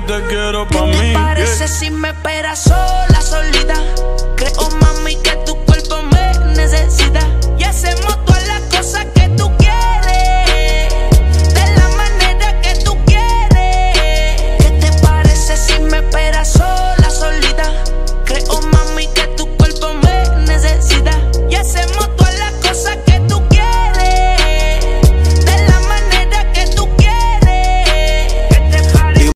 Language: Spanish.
yo te quiero pa' mí. ¿Qué te Parece yeah. si me esperas sola,